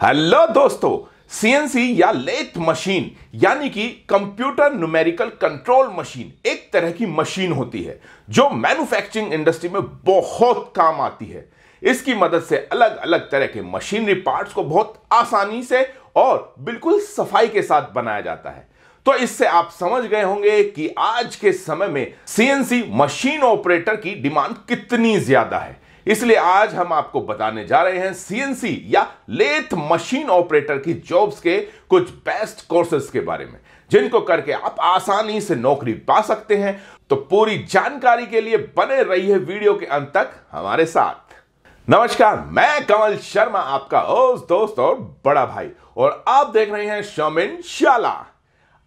Hello दोस्तों, CNC या lathe machine, यानी कि कंप्यूटर न्यूमेरिकल कंट्रोल मशीन, एक तरह की मशीन होती है, जो मैन्युफैक्चरिंग इंडस्ट्री में बहुत काम आती है। इसकी मदद से अलग अलग तरह के मशीनरी पार्ट्स को बहुत आसानी से और बिल्कुल सफ़ाई के साथ बनाया जाता है। तो इससे आप समझ गए होंगे कि आज के समय में सीएनसी मशीन ऑपरेटर की डिमांड कितनी ज़्यादा है। इसलिए आज हम आपको बताने जा रहे हैं सीएनसी या लेथ मशीन ऑपरेटर की जॉब्स के कुछ बेस्ट कोर्सेज के बारे में, जिनको करके आप आसानी से नौकरी पा सकते हैं। तो पूरी जानकारी के लिए बने रही है वीडियो के अंत तक हमारे साथ। नमस्कार, मैं कमल शर्मा, आपका दोस्त और बड़ा भाई। और आप देख रहे हैं शमिन शाला।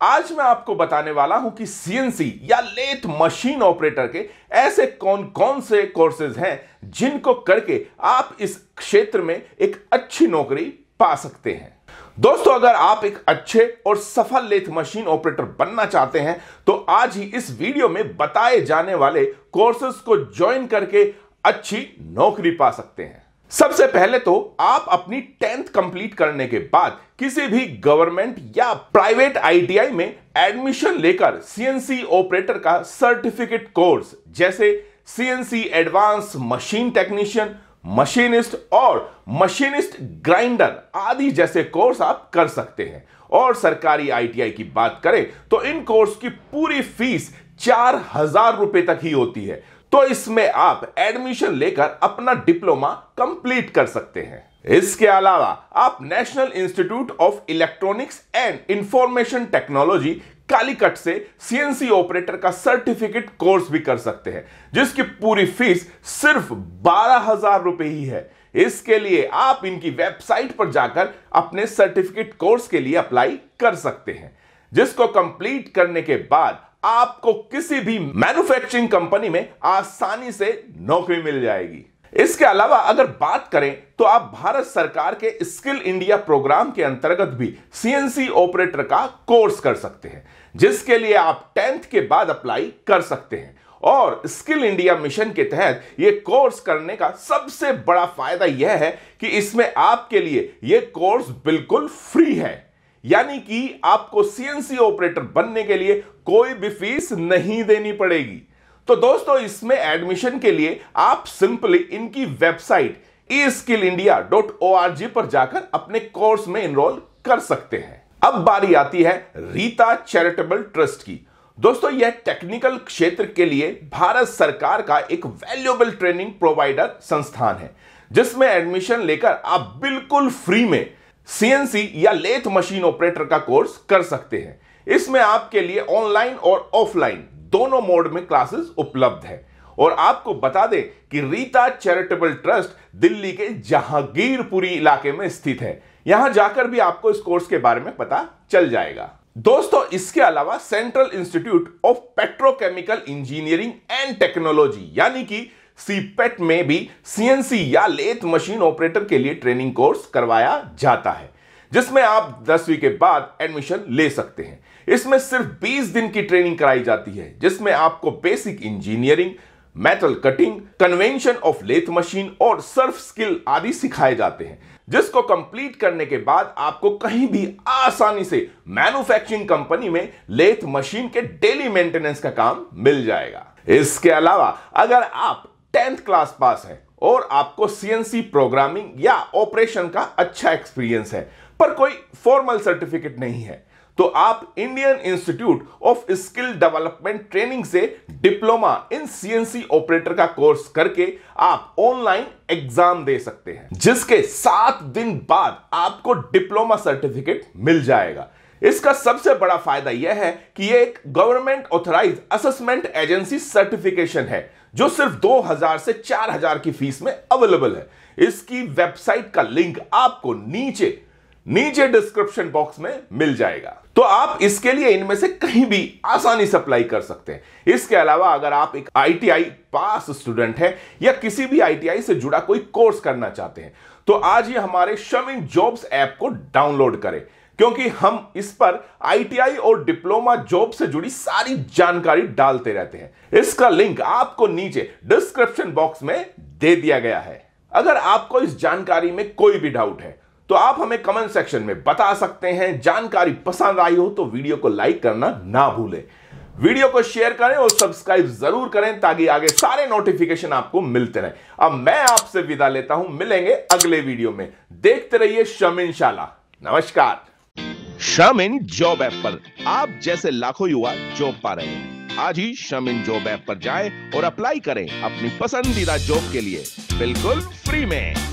आज मैं आपको बताने वाला हूँ कि सीएनसी या लेथ मशीन ऑपरेटर के ऐसे कौन कौन से कोर्सेज हैं जिनको करके आप इस क्षेत्र में एक अच्छी नौकरी पा सकते हैं। दोस्तों, अगर आप एक अच्छे और सफल लेथ मशीन ऑपरेटर बनना चाहते हैं तो आज ही इस वीडियो में बताए जाने वाले कोर्सेज को ज्वाइन करके अच्छी नौकरी पा सकते हैं। सबसे पहले तो आप अपनी टेंथ कंप्लीट करने के बाद किसी भी गवर्नमेंट या प्राइवेट आईटीआई में एडमिशन लेकर सीएनसी ऑपरेटर का सर्टिफिकेट कोर्स, जैसे CNC advance machine technician, machinist और मशीनिस्ट ग्राइंडर आदि जैसे कोर्स आप कर सकते हैं। और सरकारी आईटीआई की बात करें तो इन कोर्स की पूरी फ़ीस चार हज़ार रुपए तक ही होती है। तो इसमें आप एडमिशन लेकर अपना डिप्लोमा कंप्लीट कर सकते हैं। इसके अलावा आप national institute of electronics and information technology Calicut से सीएनसी ऑपरेटर का सर्टिफिकेट कोर्स भी कर सकते हैं, जिसकी पूरी फ़ीस सिर्फ़ बारह हज़ार रुपए ही है। इसके लिए आप इनकी वेबसाइट पर जाकर अपने सर्टिफिकेट कोर्स के लिए अप्लाई कर सकते हैं, जिसको कंप्लीट करने के बाद आपको किसी भी मैन्युफैक्चरिंग कंपनी में आसानी से नौकरी मिल जाएगी। इसके अलावा अगर बात करें तो आप भारत सरकार के स्किल इंडिया प्रोग्राम के अंतर्गत भी सीएनसी ऑपरेटर का कोर्स कर सकते हैं, जिसके लिए आप टेंथ के बाद अप्लाई कर सकते हैं। और स्किल इंडिया मिशन के तहत यह कोर्स करने का सबसे बड़ा फ़ायदा यह है कि इसमें आपके लिए यह कोर्स बिल्कुल फ्री है। यानी कि आपको सीएनसी ऑपरेटर बनने के लिए कोई भी फ़ीस नहीं देनी पड़ेगी। तो दोस्तों, इसमें एडमिशन के लिए आप सिंपली इनकी website E skill India dot O R G पर जाकर अपने कोर्स में इनरोल कर सकते हैं। अब बारी आती है रीता चैरिटेबल ट्रस्ट की। दोस्तों, यह टेक्निकल क्षेत्र के लिए भारत सरकार का एक वैल्यूएबल ट्रेनिंग प्रोवाइडर संस्थान है, जिसमें एडमिशन लेकर आप बिल्कुल फ्री में सीएनसी या लेथ मशीन ऑपरेटर का कोर्स कर सकते हैं। इसमें आपके लिए ऑनलाइन और ऑफलाइन दोनों मोड में क्लासेस उपलब्ध है। और आपको बता दें कि रीता चैरिटेबल ट्रस्ट दिल्ली के जहांगीरपुरी इलाके में स्थित है। यहाँ जाकर भी आपको इस कोर्स के बारे में पता चल जाएगा। दोस्तों, इसके अलावा central institute of petrochemical engineering and technology यानी कि सीपेट में भी सीएनसी या लेथ मशीन ऑपरेटर के लिए ट्रेनिंग कोर्स करवाया जाता है, जिसमें आप दसवीं के बाद एडमिशन ले सकते हैं। इसमें सिर्फ़ 20 दिन की ट्रेनिंग कराई जाती है, जिसमें आपको basic engineering metal cutting convention of lathe machine और सर्फ स्किल आदि सिखाए जाते हैं, जिसको कंप्लीट करने के बाद आपको कहीं भी आसानी से मैन्युफैक्चरिंग कंपनी में लेथ मशीन के डेली मेंटेनेंस का काम मिल जाएगा। इसके अलावा अगर आप टेंथ क्लास पास है और आपको सीएनसी प्रोग्रामिंग या ऑपरेशन का अच्छा एक्सपीरियंस है, पर कोई फॉर्मल सर्टिफिकेट नहीं है। तो आप Indian institute of skill development training से डिप्लोमा इन सीएनसी ऑपरेटर का कोर्स करके आप ऑनलाइन एग्ज़ाम दे सकते हैं, जिसके सात दिन बाद आपको डिप्लोमा सर्टिफिकेट मिल जाएगा। इसका सबसे बड़ा फ़ायदा यह है कि यह एक government authorise assessment agency certification है। जो सिर्फ़ 2000 से 4000 की फ़ीस में अवेलेबल है। इसकी वेबसाइट का लिंक आपको नीचे नीचे डिस्क्रिप्शन बॉक्स में मिल जाएगा। तो आप इसके लिए इनमें से कहीं भी आसानी से अप्लाई कर सकते हैं। इसके अलावा अगर आप एक आईटीआई पास स्टूडेंट हैं या किसी भी आईटीआई से जुड़ा कोई कोर्स करना चाहते हैं तो आज ही हमारे शमिंग जॉब्स ऐप को डाउनलोड करें। क्योंकि हम इस पर आईटीआई और डिप्लोमा जॉब से जुड़ी सारी जानकारी डालते रहते हैं। इसका लिंक आपको नीचे डिस्क्रिप्शन बॉक्स में दे दिया गया है। अगर आपको इस जानकारी में कोई भी डाउट है तो आप हमें कमेंट सेक्शन में बता सकते हैं। जानकारी पसंद आई हो तो वीडियो को लाइक करना ना भूलें। वीडियो को शेयर करें और सब्सक्राइब ज़रूर करें ताकि आगे सारे नोटिफिकेशन आपको मिलते रहे। अब मैं आपसे विदा लेता हूँ। मिलेंगे अगले वीडियो में। देखते रहिए शमिन शाला नमस्कार। शमिन जॉब ऐप पर। आप जैसे लाखों युवा जॉब पा रहे हैं। आज ही श्रम इन जॉब ऐप पर जाएँ और अप्लाई करें अपनी पसंदीदा जॉब के लिए। बिल्कुल फ्री में।